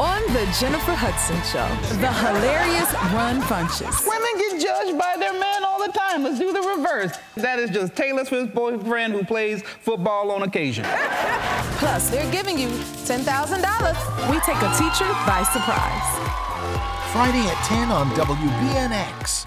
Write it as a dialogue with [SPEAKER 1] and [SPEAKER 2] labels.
[SPEAKER 1] On The Jennifer Hudson Show, the hilarious Ron Funches.
[SPEAKER 2] Women get judged by their men all the time. Let's do the reverse. That is just Taylor Swift's boyfriend who plays football on occasion.
[SPEAKER 1] Plus, they're giving you $10,000. We take a teacher by surprise.
[SPEAKER 3] Friday at 10 on WBNX.